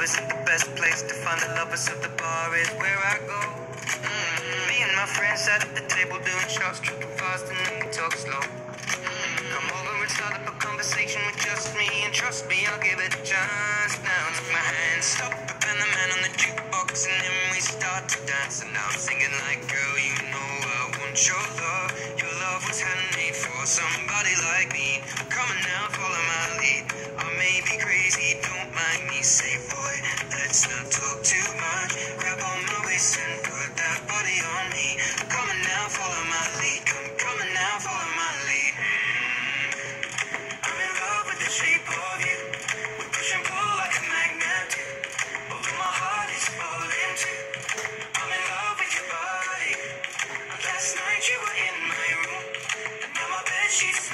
club isn't the best place to find the lovers, so the bar is where I go. Mm, Me and my friends sat at the table doing shots, tripping fast, and then we talk slow. Mm, Come over and start up a conversation with just me, and trust me, I'll give it a chance. Now take my hand, stop, Van the Man on the jukebox, and then we start to dance. And now I'm singing like, girl, you know I want your love. Your love was handmade for somebody like me. Mind me. Say, boy, let's not talk too much. Grab on my waist and put that body on me. Come on now, follow my lead. Come, on now, follow my lead. Mm. I'm in love with the shape of you. We push and pull like a magnet. Although my heart is falling too. I'm in love with your body. Last night you were in my room. And now my bed sheets